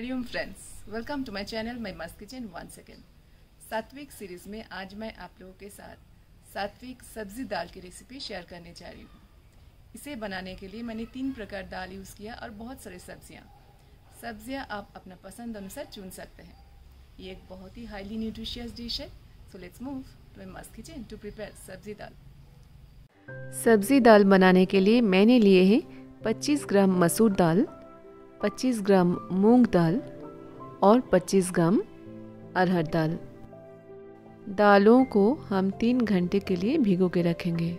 Hariom friends welcome to my channel my Mast kitchen one second सात्विक series में आज मैं आप लोगों के साथ सात्विक सब्ज़ी दाल की रेसिपी शेयर करने जा रही हूँ। इसे बनाने के लिए मैंने तीन प्रकार दाल यूज़ किया और बहुत सारी सब्ज़ियाँ। सब्ज़ियाँ आप अपना पसंद अनुसार चुन सकते हैं। ये एक बहुत ही हाईली न्यूट्रिशियस डिश है। So let's move to my मस्त किचन टू प्रिपेयर सब्ज़ी दाल। सब्ज़ी दाल बनाने के लिए मैंने लिए हैं 25 ग्राम मसूर दाल 25 ग्राम मूंग दाल और 25 ग्राम अरहर दाल। दालों को हम तीन घंटे के लिए भिगो के रखेंगे।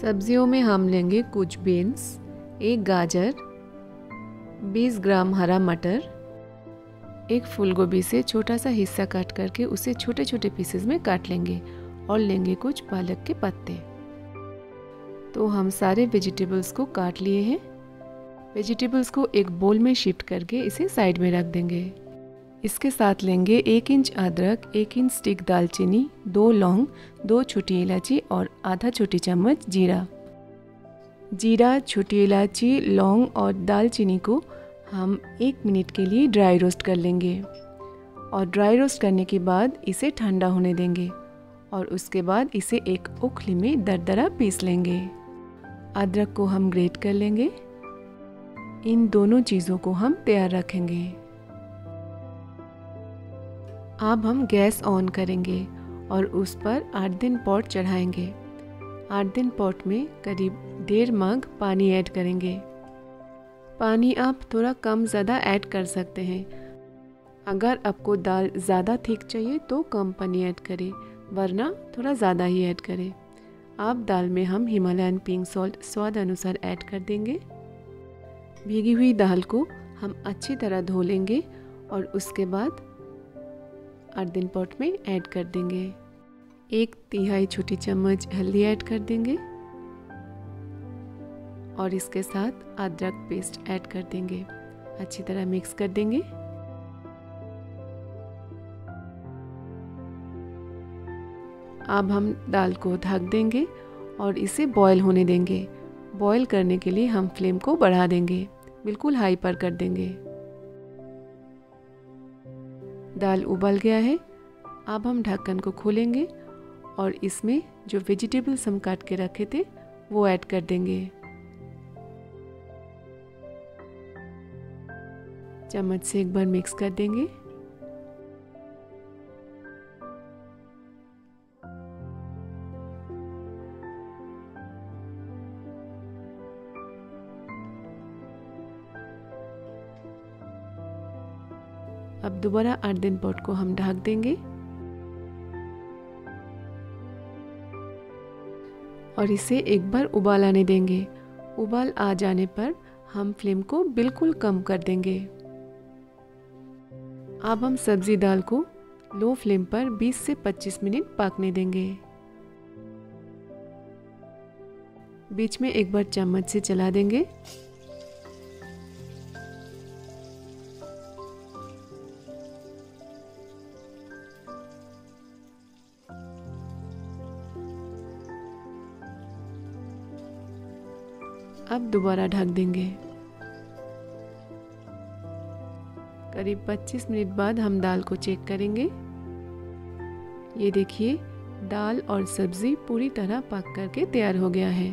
सब्जियों में हम लेंगे कुछ बीन्स, एक गाजर 20 ग्राम हरा मटर एक फूल गोभी से छोटा सा हिस्सा काट करके उसे छोटे छोटे पीसेस में काट लेंगे और लेंगे कुछ पालक के पत्ते। तो हम सारे वेजिटेबल्स को काट लिए हैं। वेजिटेबल्स को एक बोल में शिफ्ट करके इसे साइड में रख देंगे। इसके साथ लेंगे एक इंच अदरक, एक इंच स्टिक दालचीनी, दो लौंग, दो छोटी इलायची और आधा छोटी चम्मच जीरा। जीरा, छोटी इलायची, लौंग और दालचीनी को हम एक मिनट के लिए ड्राई रोस्ट कर लेंगे और ड्राई रोस्ट करने के बाद इसे ठंडा होने देंगे और उसके बाद इसे एक उखली में दरदरा पीस लेंगे। अदरक को हम ग्रेट कर लेंगे। इन दोनों चीज़ों को हम तैयार रखेंगे। अब हम गैस ऑन करेंगे और उस पर आठ दिन पॉट चढ़ाएँगे। आठ दिन पॉट में करीब डेढ़ मग पानी ऐड करेंगे। पानी आप थोड़ा कम ज़्यादा ऐड कर सकते हैं। अगर आपको दाल ज़्यादा थिक चाहिए तो कम पानी ऐड करें, वरना थोड़ा ज़्यादा ही ऐड करें। आप दाल में हम हिमालयन पिंक सॉल्ट स्वाद अनुसार ऐड कर देंगे। भीगी हुई दाल को हम अच्छी तरह धो लेंगे और उसके बाद अर्दिन पॉट में ऐड कर देंगे। एक तिहाई छोटी चम्मच हल्दी ऐड कर देंगे। और इसके साथ अदरक पेस्ट ऐड कर देंगे। अच्छी तरह मिक्स कर देंगे। अब हम दाल को ढक देंगे और इसे बॉईल होने देंगे। बॉईल करने के लिए हम फ्लेम को बढ़ा देंगे। बिल्कुल हाई पर कर देंगे। दाल उबल गया है। अब हम ढक्कन को खोलेंगे और इसमें जो वेजिटेबल्स हम काट के रखे थे, वो ऐड कर देंगे। चम्मच से एक बार मिक्स कर देंगे। अब दोबारा आठ दिन पॉट को हम ढक देंगे। और इसे एक बार उबाल आने देंगे। उबाल आ जाने पर हम फ्लेम को बिल्कुल कम कर देंगे। अब हम सब्ज़ी दाल को लो फ्लेम पर 20 से 25 मिनट पकने देंगे। बीच में एक बार चम्मच से चला देंगे। अब दोबारा ढक देंगे। करीब 25 मिनट बाद हम दाल को चेक करेंगे। ये देखिए, दाल और सब्ज़ी पूरी तरह पक करके तैयार हो गया है।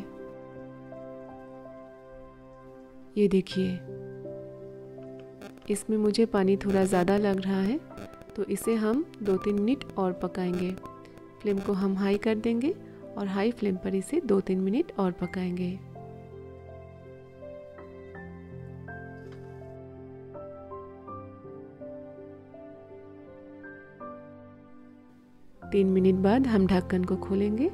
ये देखिए, इसमें मुझे पानी थोड़ा ज़्यादा लग रहा है तो इसे हम दो तीन मिनट और पकाएँगे। फ्लेम को हम हाई कर देंगे और हाई फ्लेम पर इसे दो तीन मिनट और पकाएँगे। तीन मिनट बाद हम ढक्कन को खोलेंगे।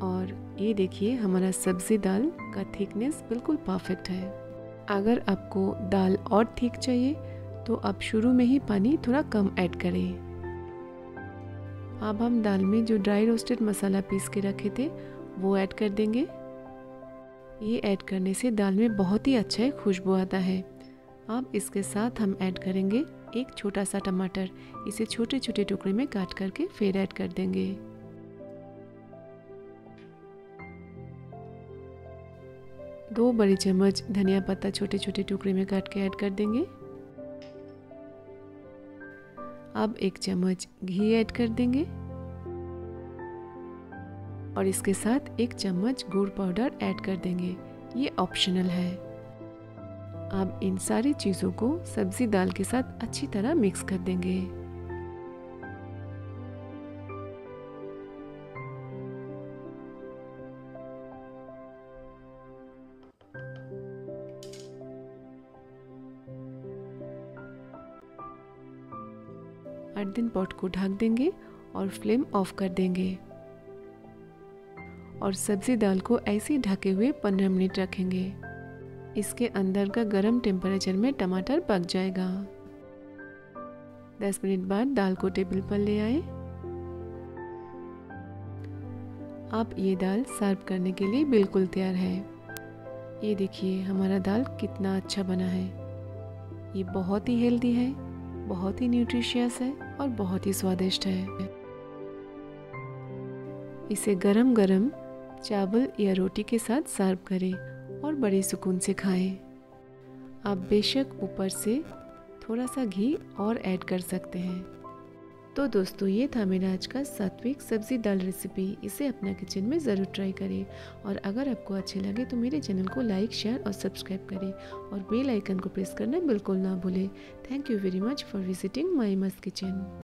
और ये देखिए, हमारा सब्ज़ी दाल का थिकनेस बिल्कुल परफेक्ट है। अगर आपको दाल और थिक चाहिए तो आप शुरू में ही पानी थोड़ा कम ऐड करें। अब हम दाल में जो ड्राई रोस्टेड मसाला पीस के रखे थे, वो ऐड कर देंगे। ये ऐड करने से दाल में बहुत ही अच्छा खुशबू आता है। अब इसके साथ हम ऐड करेंगे एक छोटा सा टमाटर इसे छोटे छोटे टुकड़े में काट करके फिर ऐड कर देंगे। दो बड़े चम्मच धनिया पत्ता छोटे छोटे टुकड़े में काट के ऐड कर देंगे। अब एक चम्मच घी ऐड कर देंगे। और इसके साथ एक चम्मच गुड़ पाउडर ऐड कर देंगे। ये ऑप्शनल है। अब इन सारी चीज़ों को सब्ज़ी दाल के साथ अच्छी तरह मिक्स कर देंगे। दिन पॉट को ढक देंगे और फ्लेम ऑफ़ कर देंगे। और सब्ज़ी दाल को ऐसे ढके हुए पंद्रह मिनट रखेंगे। इसके अंदर का गर्म टेम्परेचर में टमाटर पक जाएगा। दस मिनट बाद दाल को टेबल पर ले आए। आप ये दाल सर्व करने के लिए बिल्कुल तैयार है। ये देखिए, हमारा दाल कितना अच्छा बना है। ये बहुत ही हेल्दी है, बहुत ही न्यूट्रिशियस है और बहुत ही स्वादिष्ट है। इसे गरम गरम चावल या रोटी के साथ सर्व करें। और बड़े सुकून से खाएँ। आप बेशक ऊपर से थोड़ा सा घी और ऐड कर सकते हैं। तो दोस्तों, ये था मेरा आज का सात्विक सब्ज़ी दाल रेसिपी। इसे अपना किचन में ज़रूर ट्राई करें। और अगर आपको अच्छे लगे तो मेरे चैनल को लाइक, शेयर और सब्सक्राइब करें। और बेल आइकन को प्रेस करना बिल्कुल ना भूलें। Thank you very much for visiting my मस्त किचन।